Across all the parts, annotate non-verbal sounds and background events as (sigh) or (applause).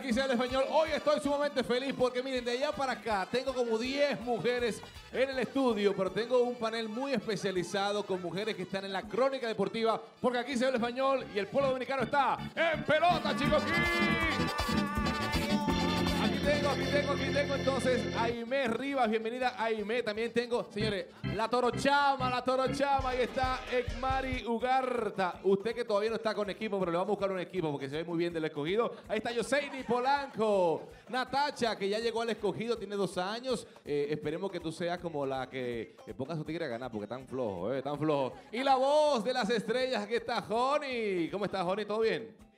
aquí sea el español. Hoy estoy sumamente feliz porque miren, de allá para acá tengo como 10 mujeres en el estudio, pero tengo un panel muy especializado con mujeres que están en la crónica deportiva, porque aquí se el español y el pueblo dominicano está en pelota, chicos. Aquí aquí tengo, aquí tengo entonces a Aimé Rivas, bienvenida a Aimé. También tengo, señores, la Torochama, la Torochama, ahí está Ekmari Ugarta. Usted que todavía no está con equipo, pero le vamos a buscar un equipo porque se ve muy bien del escogido. Ahí está Yoseini Polanco, Natacha, que ya llegó al escogido, tiene dos años. Eh, esperemos que tú seas como la que ponga a su tigre a ganar porque tan flojo, eh, tan flojo. Y la voz de las estrellas, aquí está Joni. ¿Cómo estás, Joni? ¿Todo bien?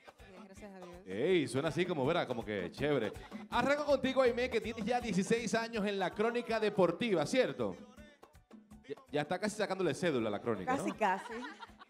Gracias a Dios. Ey, suena así como, verá, como que chévere. Arranco contigo, Aimé, que tienes ya 16 años en la crónica deportiva, ¿cierto? Ya, ya está casi sacándole cédula a la crónica, Casi, ¿no? casi.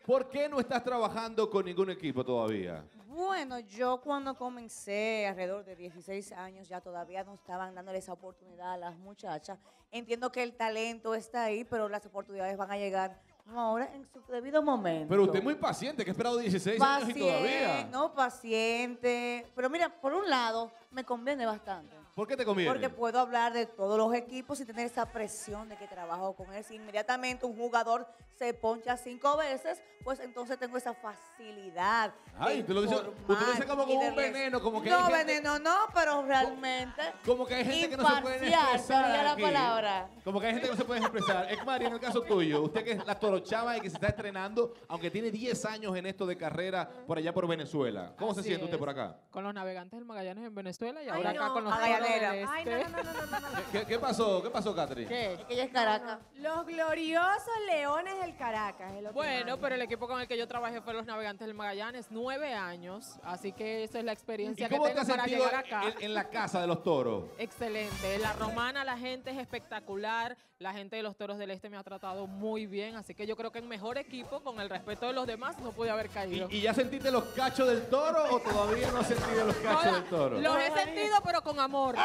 ¿Por qué no estás trabajando con ningún equipo todavía? Bueno, yo cuando comencé, alrededor de 16 años, ya todavía no estaban dándole esa oportunidad a las muchachas. Entiendo que el talento está ahí, pero las oportunidades van a llegar ahora en su debido momento. Pero usted es muy paciente, que ha esperado 16 años y todavía. No paciente. Pero mira, por un lado, me conviene bastante. ¿Por qué te conviene? Porque puedo hablar de todos los equipos sin tener esa presión de que trabajo con él. Si inmediatamente un jugador se poncha cinco veces, pues entonces tengo esa facilidad. Ay, tú lo dices- usted lo como y con de un veneno, como que No, gente- veneno no, pero realmente. Como que hay gente que no se puede imparcial expresar sería la aquí. palabra. Como que hay gente que no se puede expresar. Ekmari, en el caso tuyo, usted que es la torochava y que se está estrenando, aunque tiene 10 años en esto de carrera por allá por Venezuela. ¿Cómo se siente usted es. por acá? Con los navegantes del Magallanes en Venezuela y Ay, ahora acá no, con los Ay, este. no, no, no, no, no, no. ¿Qué, qué pasó? ¿Qué pasó, Catherine? ¿Qué? Es que ella es Caracas. Los gloriosos leones del Caracas. es lo que Bueno, manda. pero el equipo con el que yo trabajé fue los navegantes del Magallanes, nueve años, así que esa es la ¿Y experiencia que cómo te tengo has para sentido llegar acá. en, en la casa de los toros? Excelente. La romana, la gente es espectacular. La gente de los toros del este me ha tratado muy bien. Así que yo creo que en mejor equipo, con el respeto de los demás, no pude haber caído. ¿Y, y ya sentiste los cachos del toro o todavía no has sentido los cachos del toro? Los he sentido, pero con amor.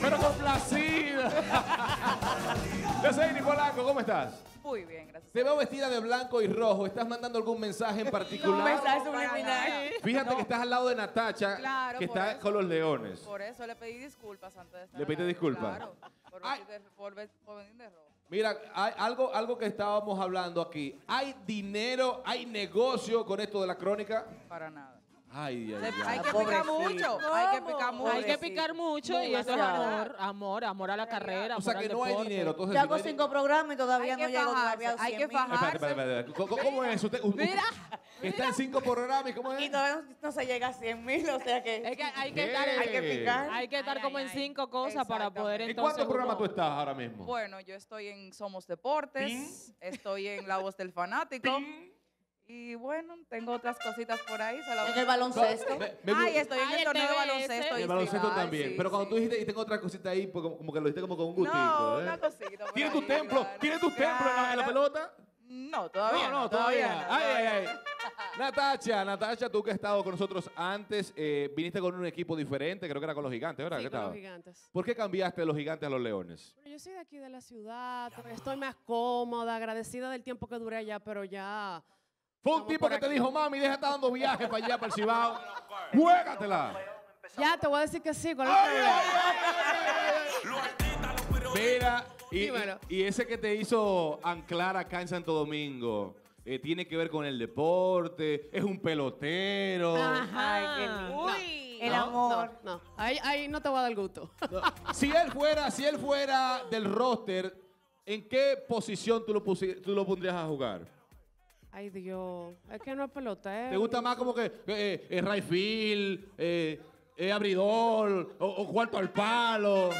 Pero complacida. Yo soy Nicolanco, ¿cómo estás? Muy bien, gracias. Te veo vestida de blanco y rojo. ¿Estás mandando algún mensaje en particular? Un mensaje No, para subliminal. Fíjate No. que estás al lado de Natacha, Claro, que está eso. con los leones. Por eso le pedí disculpas antes de estar Le aire, disculpas. Claro, por, Ay. vestir de, por, ve- por venir de rojo. Mira, hay algo, algo que estábamos hablando aquí. ¿Hay dinero, hay negocio con esto de la crónica? Para nada. Ay, ay. hay que picar mucho. Hay que picar mucho. Hay que picar mucho y eso es amor, amor, amor a la carrera. O sea amor que no hay dinero. Entonces, Yo hago cinco programas y todavía no llego todavía a hay que 100 mil. fajarse. ¿Cómo, cómo es? Usted, usted- Mira, está en cinco programas y cómo es? Y todavía no, se llega a 100 mil, o sea que... es que hay que estar, Hay que picar. Hay que estar como en cinco cosas para poder Exactamente. ¿En entonces. cuántos programas tú estás ahora mismo? Bueno, yo estoy en Somos Deportes, estoy en La Voz del Fanático. Y bueno, tengo otras cositas por ahí. se la voy En el baloncesto. Me- me Ay, estoy en Ay, el el torneo de baloncesto. En el baloncesto también. sí, Pero cuando sí. tú dijiste y tengo otra cosita ahí, pues como, como que lo dijiste como con un gustito. No, ¿eh? una cosita. ¿Tienes tu templo? claro. ¿Tienes tu templo en la, en la Claro. pelota? No, todavía no, no. todavía. no, ay, todavía ay, ay. Natacha, Natacha, tú que has estado con nosotros antes, eh, viniste con un equipo diferente, creo que era con los gigantes, ¿verdad? Sí, ¿Qué con los tal? gigantes. ¿Por qué cambiaste de los gigantes a los leones? Pero yo soy de aquí de la ciudad, estoy más cómoda, agradecida del tiempo que duré allá, pero ya... Fue un tipo que te dijo, mami, deja de estar dando viajes para allá, para el Cibao. ¡Juégatela! Ya, te voy a decir que sí, con. Mira, y, y- y ese que te hizo anclar acá en Santo Domingo, eh, tiene que ver con el deporte, es un pelotero. Lindo. Uy. El amor. No, no, ahí, ahí no te voy a dar gusto. Si él fuera, si él fuera del roster, ¿en qué posición tú lo, tú lo pondrías a jugar? Ay, Dios, es que no es pelotero. ¿Te gusta más como que eh, eh, right field, eh, eh, abridor o, o cuarto al palo?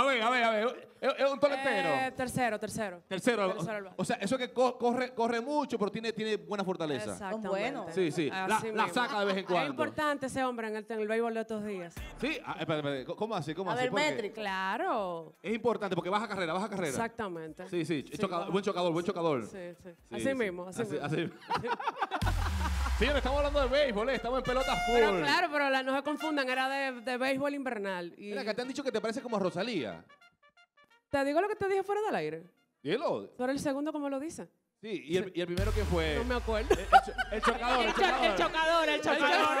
A ver, a ver, a ver. ¿Es, es un toletero? Eh, tercero, tercero. Tercero. Tercero. O sea, eso que co- corre, corre mucho, pero tiene, tiene buena fortaleza. Exactamente. buenos. Sí, sí. La- Así la mismo. saca de vez en Es cuando. importante ese hombre en el, en el béisbol de estos días. Sí, ah, espérate, espérate. ¿Cómo así? ¿Cómo A así? ver. Claro. Es importante porque baja carrera, baja carrera. Exactamente. Sí, sí. Sí, chocador, baja. buen chocador, buen chocador. Sí, sí. Sí, Así sí. mismo, así, mismo. así. (laughs) Señores, estamos hablando de béisbol, ¿eh? estamos en pelota full. Pero claro, pero la- no se confundan, era de, de béisbol invernal. Y Mira, que te han dicho que te parece como a Rosalía. te digo lo que te dije fuera del aire. Dilo. Tú eres el segundo como lo dice. Sí, y el, y el primero que fue. No me acuerdo. El, el cho- el chocador, el El, cho- chocador. el chocador, el (laughs) chocador.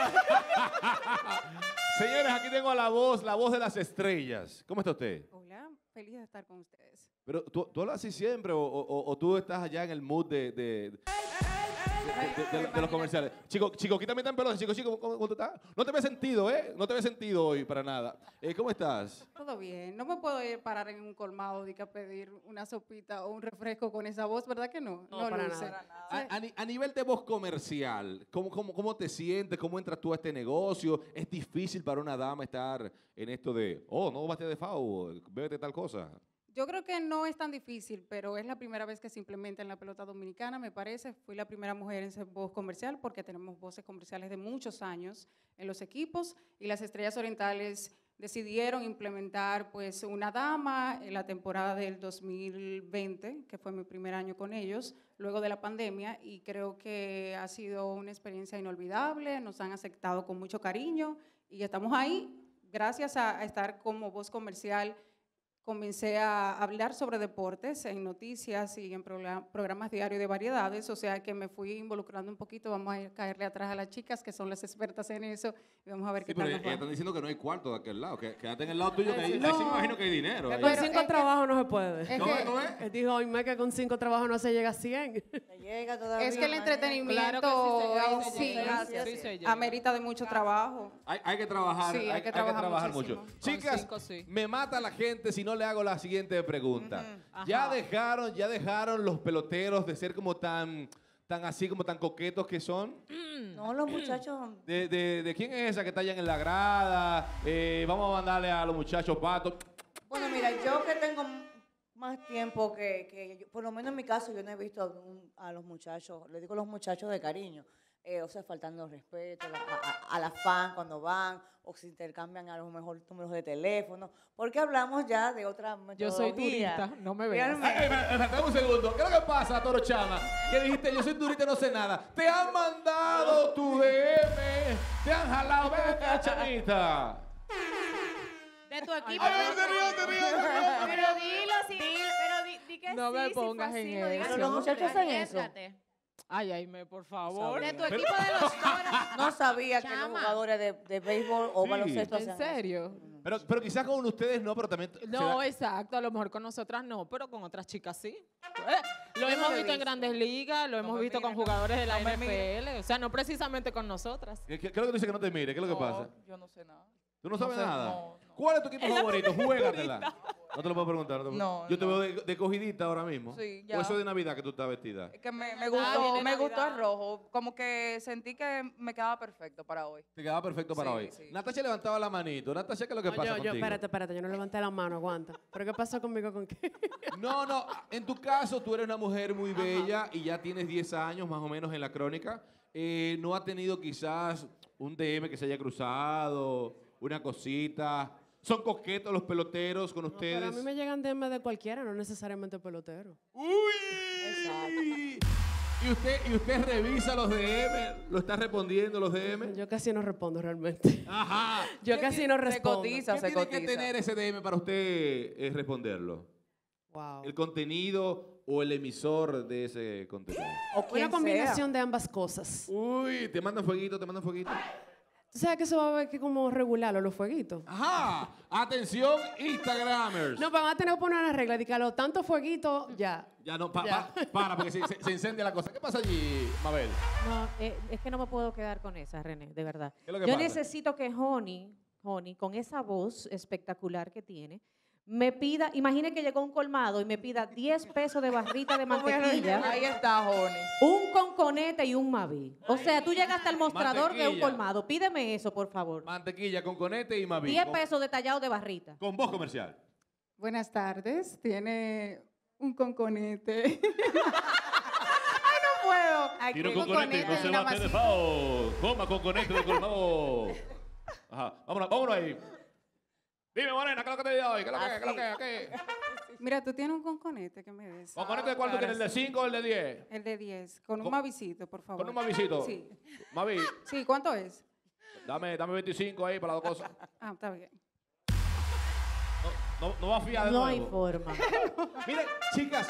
Señores, aquí tengo a la voz, la voz de las estrellas. ¿Cómo está usted? Hola, feliz de estar con ustedes. Pero tú, tú hablas así siempre o, o- o tú estás allá en el mood de, de, de- de- de- de los comerciales. Chico, chico, quítame tan pelosa. Chico, chico, ¿cómo, cómo tú estás? No te había sentido, ¿eh? No te había sentido hoy para nada. Eh, ¿Cómo estás? Todo bien. No me puedo ir parar en un colmado y que a pedir una sopita o un refresco con esa voz, ¿verdad que no? No, para luce. nada. A, a a nivel de voz comercial, ¿cómo, cómo, ¿cómo te sientes? ¿Cómo entras tú a este negocio? ¿Es difícil para una dama estar en esto de, oh, no bate de FAO, bébete tal cosa? Yo creo que no es tan difícil, pero es la primera vez que se implementa en la pelota dominicana, me parece. Fui la primera mujer en ser voz comercial porque tenemos voces comerciales de muchos años en los equipos y las Estrellas Orientales decidieron implementar pues una dama en la temporada del 2020, que fue mi primer año con ellos, luego de la pandemia y creo que ha sido una experiencia inolvidable, nos han aceptado con mucho cariño y estamos ahí gracias a, a estar como voz comercial comencé a hablar sobre deportes en noticias y en progra- programas diarios de variedades, o sea que me fui involucrando un poquito, vamos a ir caerle atrás a las chicas que son las expertas en eso y vamos a ver Sí, qué pero tal va. están diciendo que no hay cuarto de aquel lado. Que, quédate en el lado tuyo, que ahí, ahí sí No. me imagino que hay dinero. ahí. Con Pero cinco que- trabajos no se puede. Es ¿No que, es? ¿No es? Él dijo, hoy que con cinco trabajos no se llega a 100. Te (laughs) llega todavía. es que el entretenimiento Claro que sí se sí llega, sí se amerita de mucho trabajo. Hay, hay que trabajar, Sí, hay hay, que hay trabajar mucho. Chicas, cinco, sí. me mata la gente si no le hago la siguiente pregunta. Ya Ajá. dejaron, ya dejaron los peloteros de ser como tan, tan así, como tan coquetos que son. No, los muchachos. De, de- de quién es esa que está allá en la grada? Eh, vamos a mandarle a los muchachos patos. Bueno, mira, yo que tengo más tiempo que, que yo- por lo menos en mi caso, yo no he visto a, un- a los muchachos, le digo a los muchachos de cariño, eh, o sea, faltando respeto la- a, a- a las fans cuando van, o se intercambian a lo mejor números de teléfono, porque hablamos ya de otra Yo soy turista, no me veas. Espérate un segundo. ¿Qué es lo que pasa, Toro Chama? Que dijiste, yo soy turista y no sé nada. Te han mandado tu DM. Te han jalado. Ven acá, chamita. De tu equipo. Ay, se rió, se rió, se rió. Que No sí, me si fue pongas así, en no digas eso. Los no. muchachos hacen eso. Arriésgate. Ay, ay, me, por favor. De tu Pero- equipo de los. (laughs) No sabía que los Chama. jugadores de, de béisbol o Sí. baloncesto ¿En hacían eso. serio? Pero, pero quizás con ustedes no, pero también. se No, da- exacto, a lo mejor con nosotras no, pero con otras chicas sí. Eh, lo hemos visto en grandes ligas, lo hemos me visto con mires, no- jugadores de la no me mires. NFL, o sea, no precisamente con nosotras. ¿Qué, qué- qué es lo que tú dices que no te mire? ¿Qué es lo que No, pasa? Yo no sé nada. ¿Tú no no sabes sé, nada? no, no. ¿Cuál es tu equipo favorito? Juégatela. No te lo puedo preguntar. No, Yo te no. veo de, de cogidita ahora mismo. Sí, ¿O ya. eso de Navidad que tú estás vestida? Es que me, me Ah, gustó, viene me gustó el rojo. Como que sentí que me quedaba perfecto para hoy. Te quedaba perfecto para Sí, hoy. sí. Natasha levantaba la manito. Natasha, ¿qué es lo que No, pasa yo, yo, contigo? espérate, espérate, yo no levanté la mano, aguanta. ¿Pero qué pasó conmigo con qué? (laughs) No, no. En tu caso, tú eres una mujer muy bella y ya tienes 10 años más o menos en la crónica. Eh, ¿No ha tenido quizás un DM que se haya cruzado, una cosita? ¿Son coquetos los peloteros con No, ustedes? pero a mí me llegan DM de cualquiera, no necesariamente pelotero. ¡Uy! ¿Y usted, ¿Y usted revisa los DM? ¿Lo está respondiendo los DM? Yo casi no respondo realmente. Ajá. Yo ¿Qué casi tiene- no Se respondo. cotiza, ¿Qué se tiene que tener ese DM para usted eh, responderlo? Wow. ¿El contenido o el emisor de ese contenido? O Una combinación de ambas cosas. Uy, te mandan fueguito, te mandan fueguito. Tú sabes que eso va a haber que como regularlo, los fueguitos. Ajá. Atención, Instagramers. No, pero van a tener que poner una regla de que a lo tanto fueguito, ya. Ya no, pa- Ya. pa- para, porque se, se- se incendia la cosa. ¿Qué pasa allí, Mabel? No, eh, es que no me puedo quedar con esa, René, de verdad. ¿Qué es lo que Yo pasa? necesito que Honey, Honey, con esa voz espectacular que tiene, me pida, imagine que llegó un colmado y me pida 10 pesos de barrita de (laughs) mantequilla, (laughs) Ahí está, Honey. un conconete y un maví. O sea, tú llegaste al mostrador de un colmado. Pídeme eso, por favor. Mantequilla con conete y Mavi. 10 Con- pesos detallados de barrita. Con voz comercial. Buenas tardes, tiene un conconete. (laughs) Ay, no puedo. Aquí Tiro un con conete, no conconete se y una bate de fao. Coma con conete de colmado. Ajá, vámonos, vámonos ahí. Dime, Morena, ¿qué es lo que te dio hoy? ¿Qué es lo que, qué es lo que, qué? Mira, tú tienes un conconete que me des. ¿Conconete de cuál tú quieres? ¿El de 5 o el de 10? El de 10, con un Con- mavisito, por favor. Con un mavisito. Sí. Mavi, Sí, ¿cuánto es? dame, dame 25 ahí para las dos cosas. Ah, está bien. No, no va a fiar de No hay nuevo. forma. (laughs) Miren, chicas,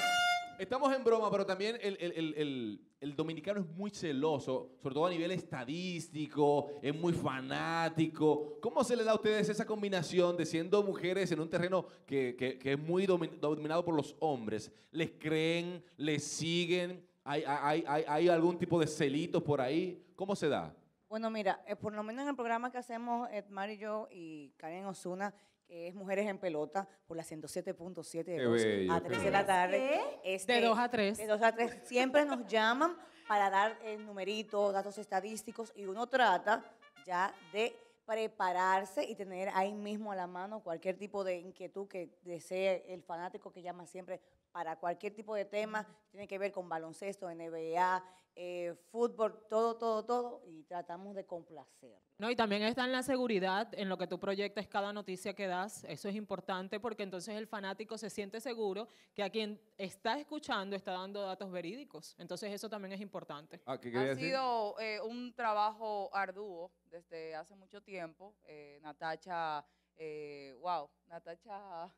estamos en broma, pero también el, el- el- el- dominicano es muy celoso, sobre todo a nivel estadístico, es muy fanático. ¿Cómo se le da a ustedes esa combinación de siendo mujeres en un terreno que, que- que es muy domi- dominado por los hombres? ¿Les creen? ¿Les siguen? ¿Hay, hay, hay, hay algún tipo de celitos por ahí? ¿Cómo se da? Bueno, mira, eh, por lo menos en el programa que hacemos Edmar y yo y Karen Osuna, que es Mujeres en Pelota, por la 107.7 de Qué 2 bello, a qué 3 de la tarde. este, De 2 a 3. De 2 a 3. Siempre nos (laughs) llaman para dar eh, numeritos, datos estadísticos y uno trata ya de prepararse y tener ahí mismo a la mano cualquier tipo de inquietud que desee el fanático que llama siempre para cualquier tipo de tema, tiene que ver con baloncesto, NBA, eh, fútbol, todo, todo, todo, y tratamos de complacer. No, y también está en la seguridad, en lo que tú proyectas cada noticia que das. Eso es importante porque entonces el fanático se siente seguro que a quien está escuchando está dando datos verídicos. Entonces eso también es importante. Ah, ¿qué quería Ha decir? sido eh, un trabajo arduo desde hace mucho tiempo. Eh, Natacha, eh, wow, Natacha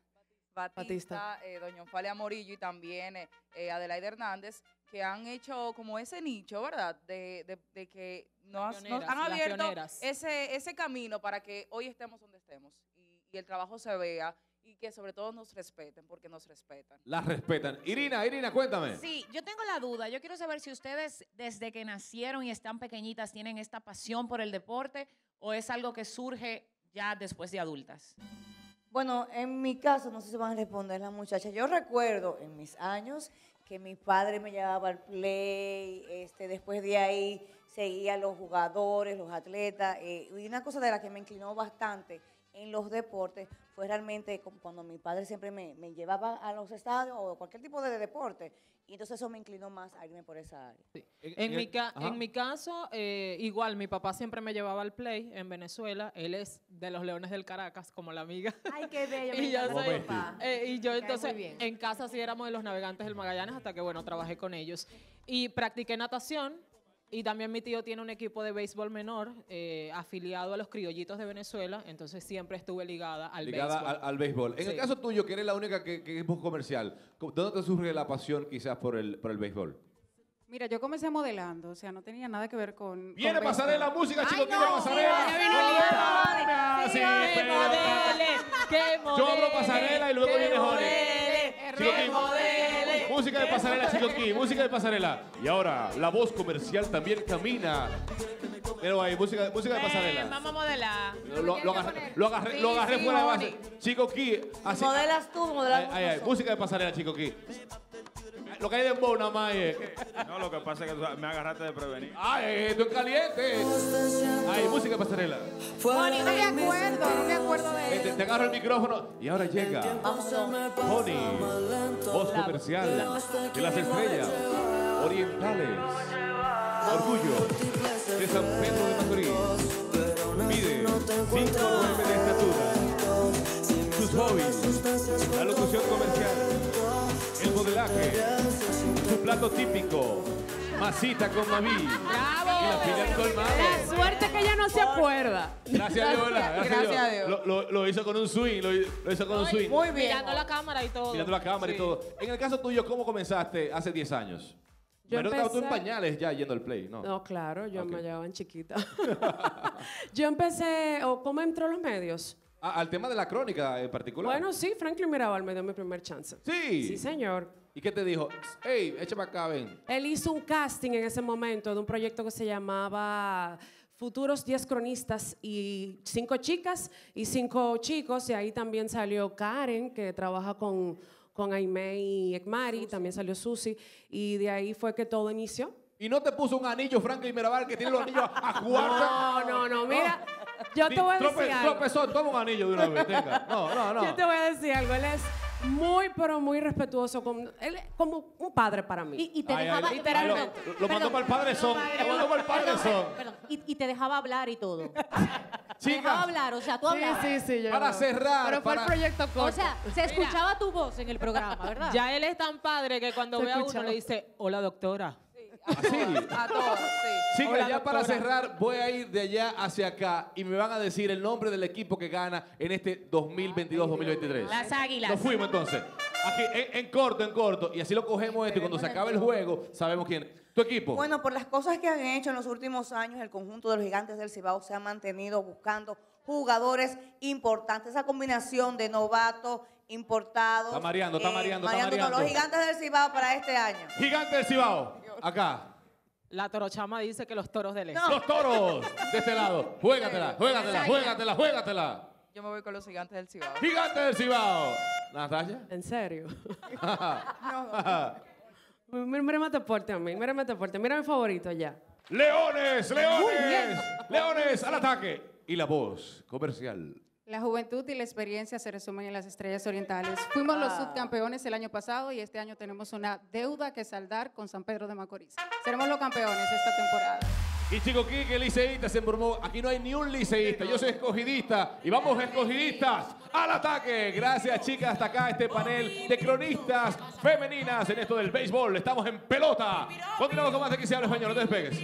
Batista, Batista. eh, Doña Onfalia Morillo y también eh, eh, Adelaide Hernández, que han hecho como ese nicho, ¿verdad? De, de- de que nos, nos han abierto ese, ese camino para que hoy estemos donde estemos y, y el trabajo se vea y que sobre todo nos respeten, porque nos respetan. Las respetan. Irina, Irina, cuéntame. Sí, yo tengo la duda. Yo quiero saber si ustedes desde que nacieron y están pequeñitas tienen esta pasión por el deporte o es algo que surge ya después de adultas. Bueno, en mi caso, no sé si van a responder las muchachas. Yo recuerdo en mis años que mi padre me llevaba al play, este, después de ahí seguía los jugadores, los atletas. eh, y una cosa de la que me inclinó bastante en los deportes fue realmente como cuando mi padre siempre me, me llevaba a los estadios o cualquier tipo de deporte. Y entonces eso me inclinó más a irme por esa área. En mi, ca- Ajá. en mi caso, eh, igual, mi papá siempre me llevaba al play en Venezuela. Él es de los Leones del Caracas, como la amiga. Ay, qué bello. (laughs) y yo soy, (laughs) eh, y yo entonces bien. en casa sí éramos de los navegantes del Magallanes hasta que bueno trabajé con ellos y practiqué natación y también mi tío tiene un equipo de béisbol menor eh, afiliado a los criollitos de Venezuela entonces siempre estuve ligada al ligada béisbol. al, al béisbol. En el caso tuyo, que eres la única que, que es comercial, ¿cómo- ¿dónde te surge la pasión quizás por el, por el béisbol? Mira, yo comencé modelando, o sea, no tenía nada que ver con. Viene con pasarela, música, chicos, viene no, pasarela. ya vino lista. Sí, ¡Qué modele! ¡Qué Yo abro modele! pasarela y luego ¡Qué viene Jorge. modele! ¡Qué modele! Música de pasarela, Chico King, música de pasarela. Y ahora, la voz comercial también camina. Pero ahí, música, música de pasarela. vamos a modelar. Lo, lo- lo agarré, lo agarré, lo Sí, agarré sí, fuera de base. Chico así. Modelas tú, ay, ay, nosotros. música de pasarela, Chico King. Lo que hay de dembow nada más es. No, lo que pasa es que tú me agarraste de prevenir. Ay, esto es caliente. Ay, música pasarela. Bonnie, no me acuerdo, no me acuerdo de Eh, Te, te agarro el micrófono y ahora llega Honey, voz comercial de las estrellas orientales. Orgullo de San Pedro de Macorís. Mide 5'9 de estatura. Sus hobbies, la locución comercial, modelaje, su plato típico, masita con maví y la pila al colmado. La suerte que ella no se acuerda. Gracias a Dios, ¿verdad? Gracias a Dios. Lo, lo- lo hizo con un swing, lo, lo hizo con un swing. Muy bien. Mirando la cámara y todo. Mirando la cámara y Sí. todo. En el caso tuyo, ¿cómo comenzaste hace 10 años? Yo Me notaba tú en empecé- pañales ya yendo al play, ¿no? No, claro, yo Ok. me llevaban chiquita. (laughs) yo empecé, o ¿cómo entró a los medios? Ah, al tema de la crónica en particular. Bueno, sí, Franklin Mirabal me dio mi primer chance. Sí. Sí, señor. ¿Y qué te dijo? Hey, échame acá, ven. Él hizo un casting en ese momento de un proyecto que se llamaba Futuros 10 cronistas y cinco chicas y cinco chicos. Y ahí también salió Karen, que trabaja con, con Aimee y Ekmari. También salió Susi. Y de ahí fue que todo inició. ¿Y no te puso un anillo Franklin Mirabal que tiene los anillos a (laughs) No, cuarta? no, no. Mira, yo te voy a trope- decir algo. Tropezón, toma un anillo de una vez, tenga. No, no, no. Yo te voy a decir algo. Él es muy, pero muy respetuoso. Con, él es como un padre para mí. Y, y te Ay, dejaba... ay, literalmente, lo- lo mandó perdón, para el padre son. Lo mandó para el padre perdón, son. perdón, y, y te dejaba hablar y todo. (laughs) Te dejaba Chicas, hablar, o sea, tú Sí, hablabas. sí, sí. yo- para cerrar, Pero fue para- el proyecto corto. O sea, se escuchaba tu voz en el programa, ¿verdad? Ya él es tan padre que cuando Se ve a uno escuchaba. le dice, hola doctora. A todas, a todas, sí. Chicas, ya para cerrar, voy a ir de allá hacia acá y me van a decir el nombre del equipo que gana en este 2022-2023. Las águilas. Nos fuimos entonces. Aquí, en, en corto, en corto. Y así lo cogemos esto y cuando se acabe el juego, sabemos quién. Tu equipo. Bueno, por las cosas que han hecho en los últimos años, el conjunto de los gigantes del Cibao se ha mantenido buscando jugadores importantes. Esa combinación de novatos, importados. Está mareando, está mareando, está mareando. Los gigantes del Cibao para este año. Gigante del Cibao. Acá. La torochama dice que los toros del este. Los toros de este lado. Juégatela, juégatela, juégatela, juégatela. Yo me voy con los gigantes del Cibao. Gigante del Cibao. Natalia. ¿En serio? (laughs) (laughs) Mira, mírame este porte a mí, mírame este porte. Mira mi favorito ya. Leones, leones, leones al ataque. Y la voz comercial. La juventud y la experiencia se resumen en las estrellas orientales. Fuimos los subcampeones el año pasado y este año tenemos una deuda que saldar con San Pedro de Macorís. Seremos los campeones esta temporada. Y Chico Quique, liceísta, se embromó. Aquí no hay ni un liceísta. Yo soy escogidista. Y vamos, escogidistas, al ataque. Gracias, chicas. Hasta acá este panel de cronistas femeninas en esto del béisbol. Estamos en pelota. Continuamos con más de que se habla español. No te despegues.